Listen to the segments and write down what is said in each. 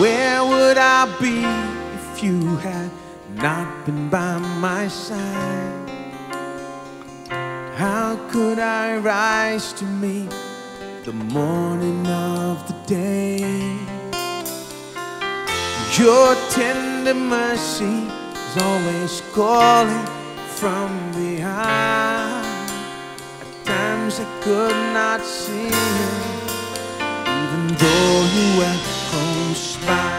Where would I be if you had not been by my side? How could I rise to meet the morning of the day? Your tender mercy is always calling from behind. At times I could not see even though you were consta.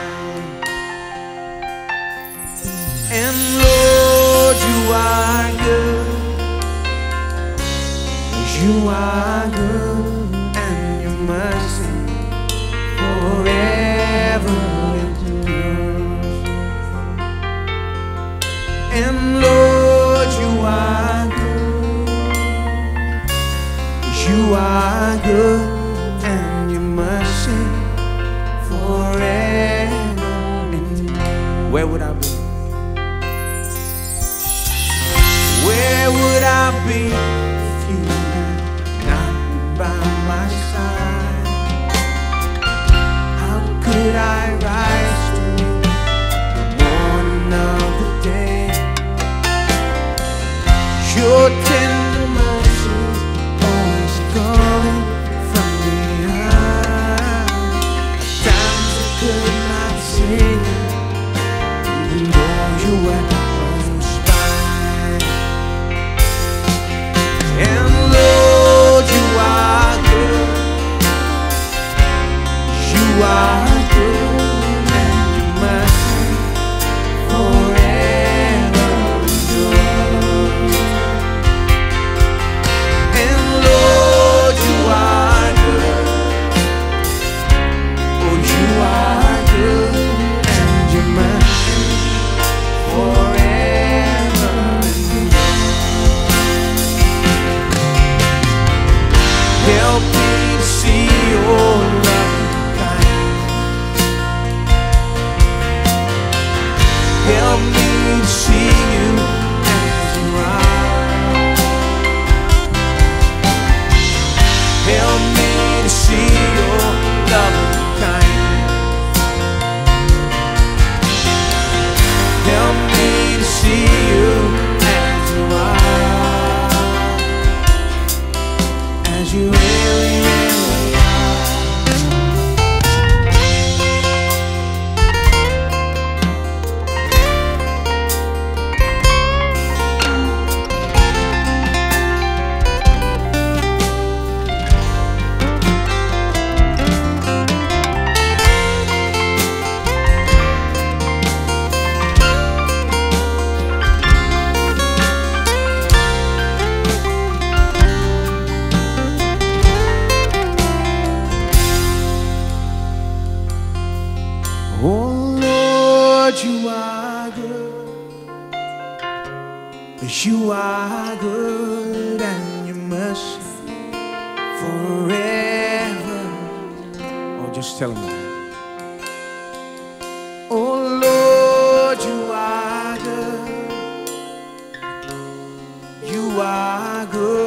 Where would I be? Where would I be if you had not by my side? How could I rise to the morning of the day? Your tender mercies always calling from behind. Times I could not see though see you Lord, you are good. But You are good and your mercy forever. Oh, just tell him that. Oh Lord, you are good. You are good